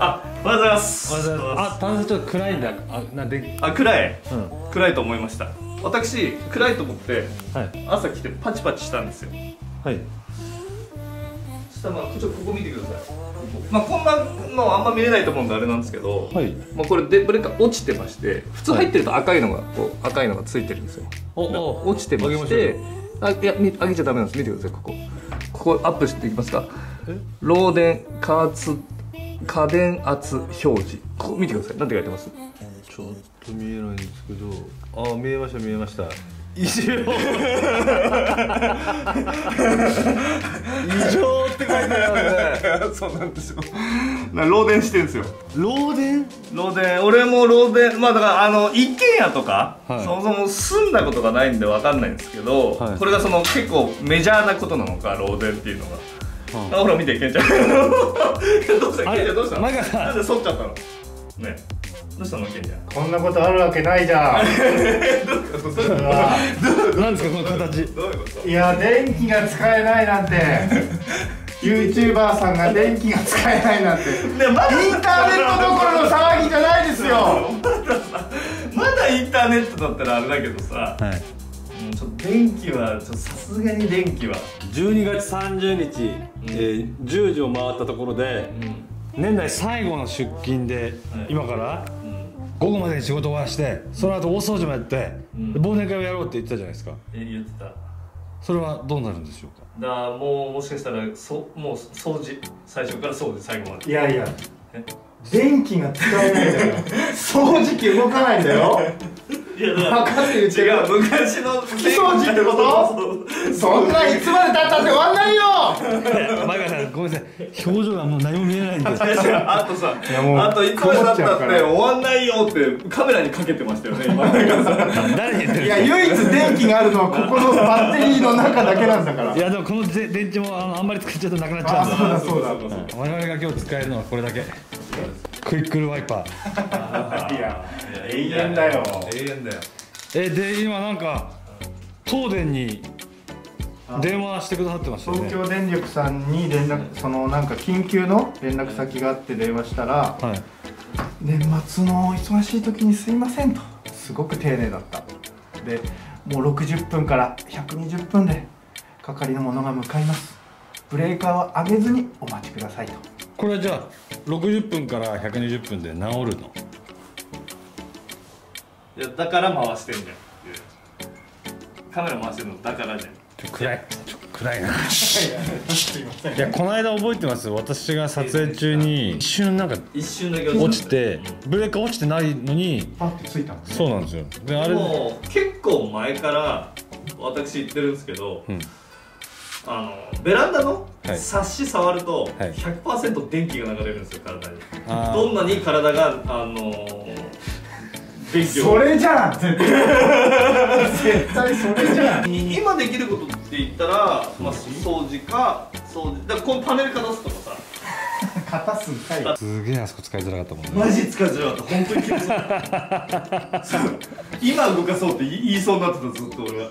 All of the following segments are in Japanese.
あ、おはようございます。あ、炭酸ちょっと暗いんだ。あ、なんで。あ、暗い。うん。暗いと思いました。私、暗いと思って、はい。朝来てパチパチしたんですよ。はい。そしたら、まあ、ちょっとここ見てください。まあ、こんなのあんま見れないと思うんであれなんですけど、はい。まあ、これでブレーカー落ちてまして、普通入ってると赤いのが、こう赤いのがついてるんですよ。お、お、落ちてまして、あ、いや、み上げちゃダメなんです。見てください、ここ。ここアップしていきますか。漏電加圧家電圧表示。ここ見てください。なんて書いてます？ちょっと見えないんですけど。あ見えました見えました。異常。異常って書いてあるね。そうなんですよ。な漏電してるんですよ。漏電？漏電。俺も漏電。まあだからあの一軒家とか、はい。そもそも住んだことがないんでわかんないんですけど、はい。これがその結構メジャーなことなのか漏電っていうのが、あほら見てケンちゃん どうした？ケンちゃんどうした？なんで反っちゃったの？ねどうしたのケンちゃん？こんなことあるわけないじゃん。うわなんですか、この形？どういうこと？いや電気が使えないなんて。YouTuber さんが電気が使えないなんて。ねまだインターネットどころの騒ぎじゃないですよ。まだインターネットだったらあれだけどさ、はい。うんちょっと電気はちょっとさすがに電気は12月30日、えー、10時を回ったところで年内最後の出勤で、今から。午後までに仕事終わらして、その後大掃除もやって、で忘年会をやろうって言ってたじゃないですか。え言ってた。それはどうなるんでしょうか？らもうもしかしたらそもう掃除最初から掃除最後まで。いやいや。え？電気が使えないんだよ。掃除機動かないんだよいやだ分かって言ってる。違う昔の拭き掃除ってこと？そんないつまで経ったって終わんないよ！前川さん、ごめんなさい。表情がもう何も見えない。んで。あとさやもうあといつまでだったって終わんないよってカメラにかけてましたよね今。誰に言ってるんいや。唯一電気があるのはここのバッテリーの中だけなんだから。いや、でも、こので電池も、あんまり使っちゃうとなくなっちゃうんで。あそうだそうだ。我々が今日使えるのはこれだけクイックルワイパー。いや永遠だよ。永遠だよ。えで今なんか東電に電話してくださってましたよ東ね京電力さんに連絡そのなんか緊急の連絡先があって電話したらはい。年末の忙しい時にすいませんとすごく丁寧だった。でもう60分から120分で係の者が向かいます。ブレーカーを上げずにお待ちくださいとこれはじゃあ60分から120分で治るの？いやだから回してんじゃん。カメラ回してるのだからじゃん。ちょ暗い。ちょ暗いな。すいやこの間覚えてます？私が撮影中に一瞬なんか一瞬だけ落ちてブレーカー落ちてないのにパッてついたんですね。そうなんですよ。であれもう結構前から私言ってるんですけど、うんあのベランダのはい。サッシ触るとはい。100%電気が流れるんですよ体に。どんなに体があのー電気をそれじゃん絶対。絶対それじゃん。今できることって言ったら、まあ、掃除か掃除。だからこのパネルか出すとかさ。片すんかいすげえあそこ使いづらかったもんね。マジ使いづらかった。本当に気持ち悪い今動かそうって言いそうになってたずっと俺は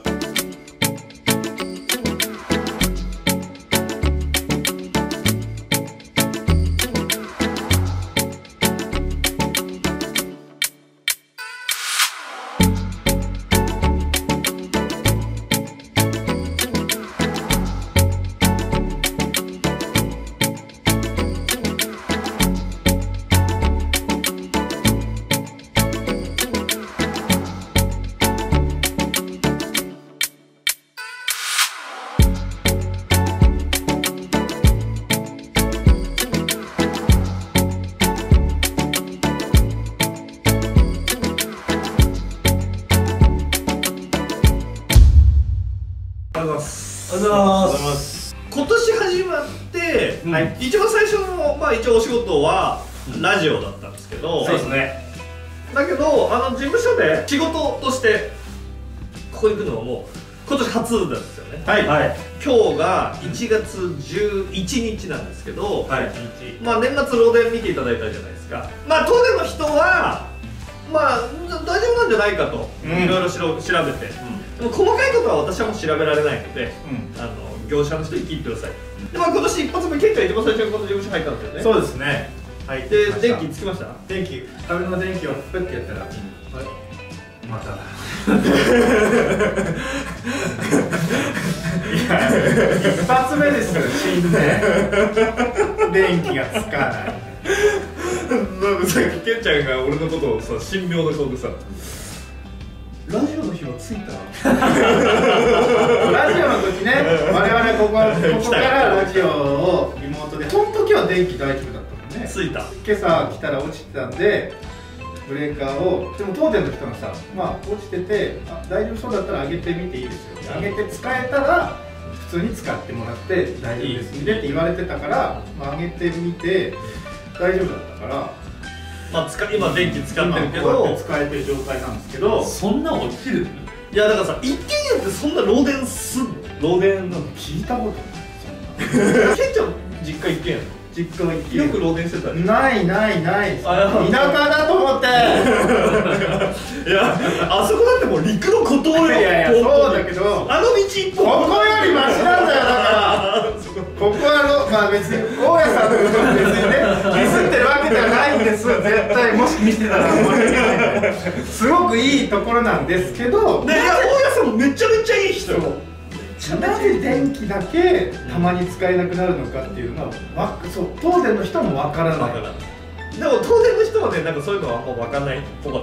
ます。今年始まって、はい。一番最初の、まあ、一応お仕事はラジオだったんですけど、そうですね。だけど、あの事務所で仕事として、ここに来るのはもう、今年初なんですよね。はい。はい。今日が1月11日なんですけど、はい。まあ年末漏電見ていただいたじゃないですか。まあ当然の人は、まあ大丈夫なんじゃないかと、うん。いろいろ調べて、でも細かいことは私はもう調べられないので、うん。あの業者の人に聞いてください。でまあ今年一発目結果一番最初にこの事務所入ったんですよね。そうですね。はいで電気つきました？電気壁の電気をプッてやったら、はいまた。いや一発目ですから死んで。電気がつかない。なんかさっきケンちゃんが俺のことをさ神妙な顔でさ。ラジオの日はついたラジオの時ね我々ここここからラジオをリモートで。その時は電気大丈夫だったもんね。ついた。今朝来たら落ちてたんでブレーカーをでも当店の人がさまあ落ちててあ大丈夫そうだったら上げてみていいですよ。上げて使えたら普通に使ってもらって大丈夫ですんでって言われてたから、まあ、上げてみて大丈夫だったから。まあつか今電気使ってるけど。使えてる状態なんですけど。そんな落ちる？いやだからさ一軒家ってそんな漏電すんの？漏電なの聞いたことない。ケンちゃん実家一軒家実家の家よく漏電してた。ねないない。ない田あ舎だと思って。いやあそこだってもう陸の孤島よ。いやいやそうだけど。あの道一こ本。こよりマシなんだよだから。ここはろまあ別に大家さんのことを別にねディスってるわけではないんです。絶対もし見てたら申し訳ないすごくいいところなんですけど。ねいや大家さんもめちゃめちゃいい人よなぜ電気だけたまに使えなくなるのかっていうのはわそう東電の人もわからない。だからでも東電の人はねなんかそういうのはあんま分かんない。っぽかっ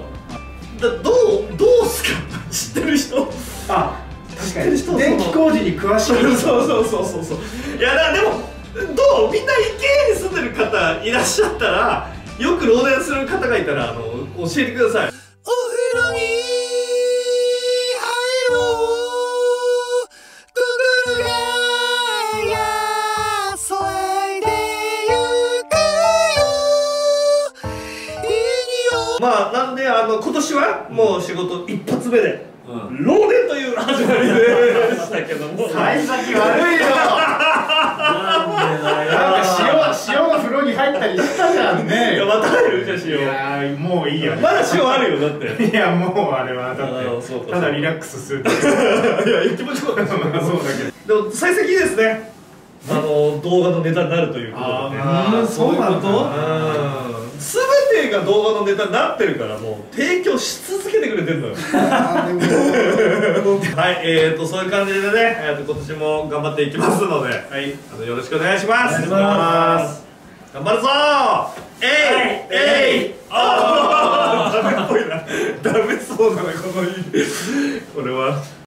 ただどうどうすか？知ってる人？あ確か知ってる人に電気工事に詳しいそうそうそうそうそうそう。いやだでもどう？みんな一軒家に住んでる方いらっしゃったらよく漏電する方がいたらあの教えてくださいまあなんであの今年はもう仕事一発目で、漏電という始まりでしたけども。幸先悪いよ。なんか塩塩の風呂に入ったりしたじゃんいねやまた入るじゃんい塩やーもういいよ。まだ塩あるよだって。いやもうあれはだあーそうかってただリラックスする。いや気持ちよかったまあそうだけど。でも幸先いいですねあの動画のネタになるということで。ねあーそうなんだ。うん。全てが動画のネタになってるからもう提供し続けてくれてるのよ。はいえーとそういう感じでね、えー、と今年も頑張っていきますので、はい、あのよろしくお願いします。頑張るぞー!えい!えい!ああ ダメっぽいな。ダメそうだなこの日これは